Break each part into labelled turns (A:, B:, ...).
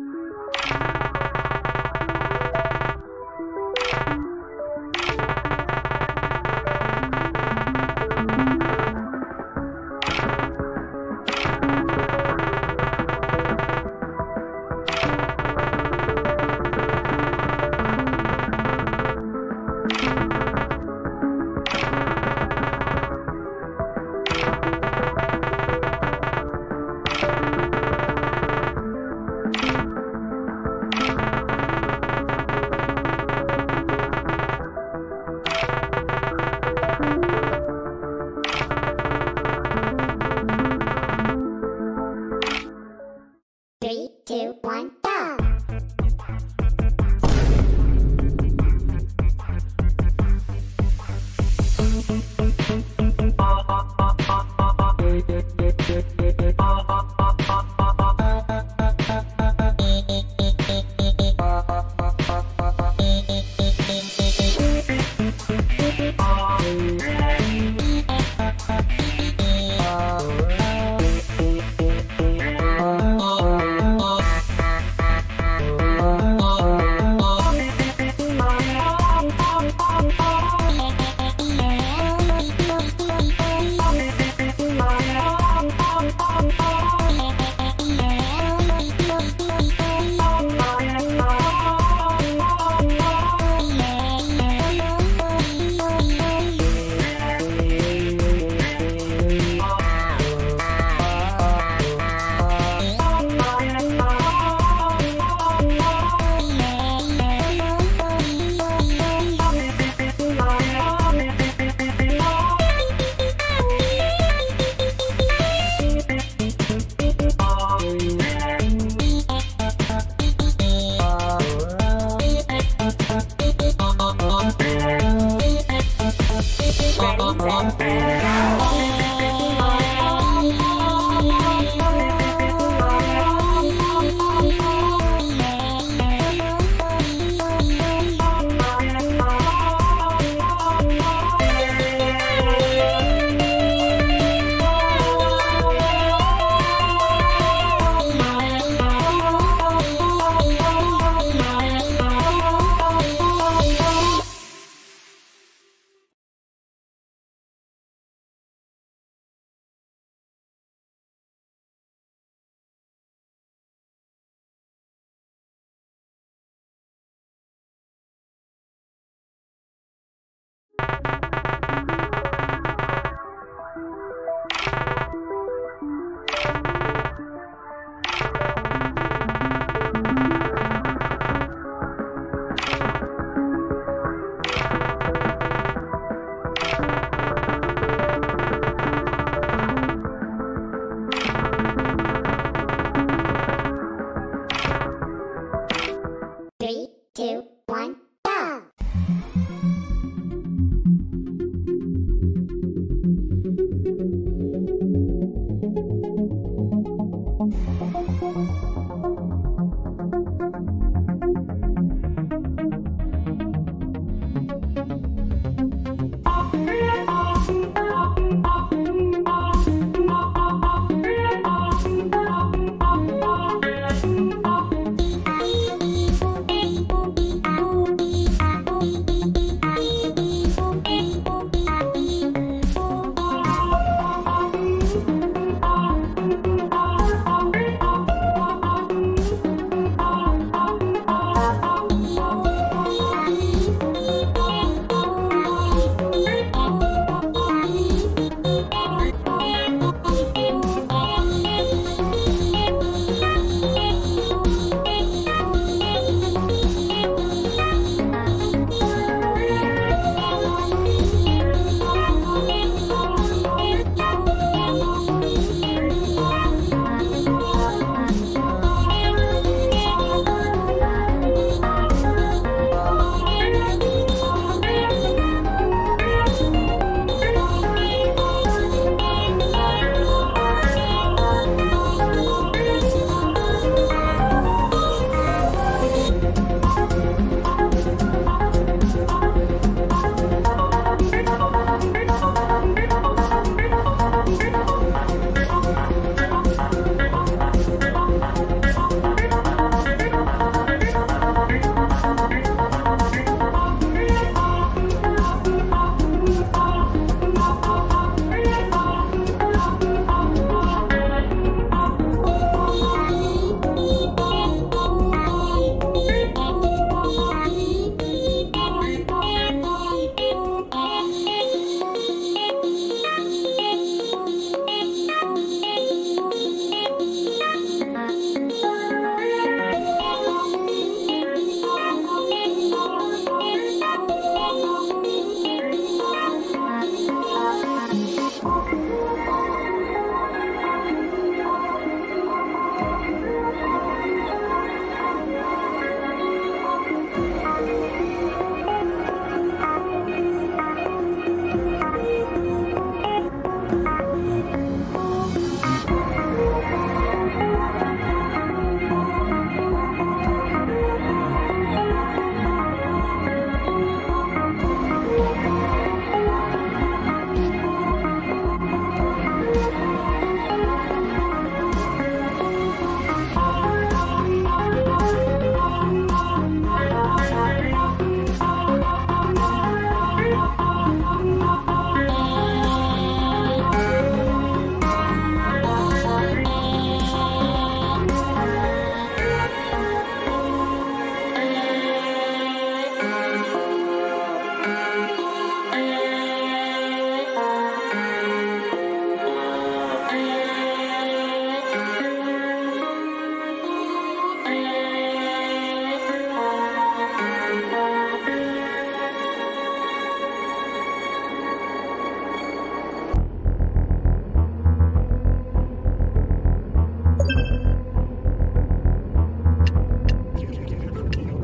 A: Thank you. うん。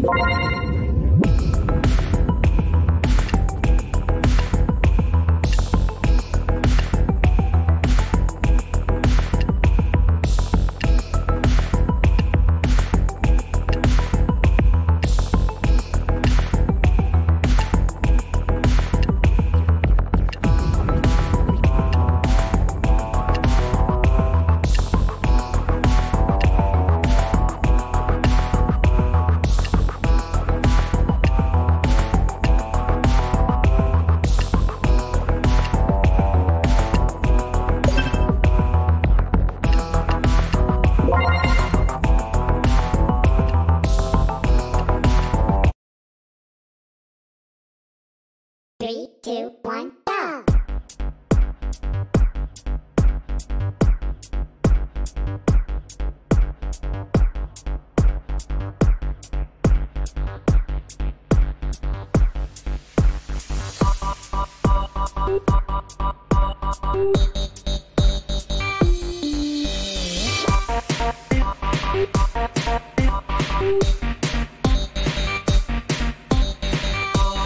A: Thank you.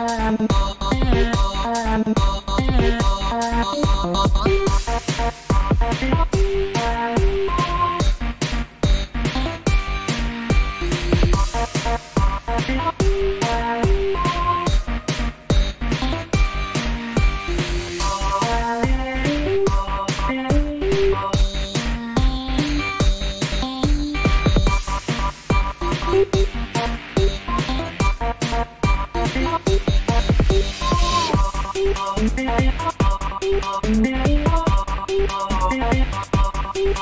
A: Um... Bye.